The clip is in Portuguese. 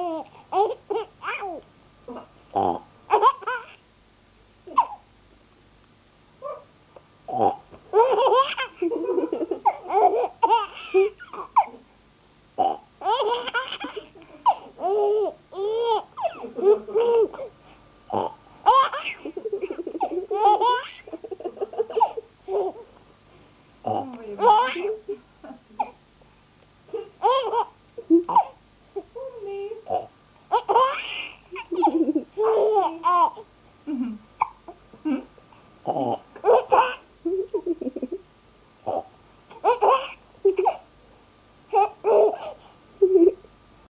Oh, all